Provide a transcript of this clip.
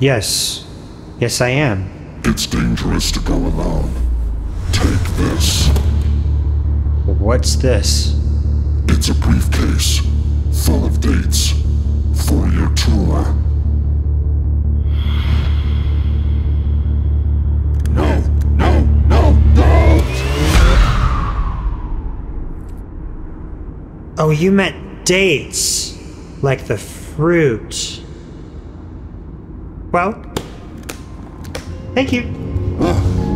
Yes. Yes, I am. It's dangerous to go alone. Take this. What's this? It's a briefcase full of dates for your tour. No, no, no, no! Oh, you meant dates. Like the fruit. Well, thank you.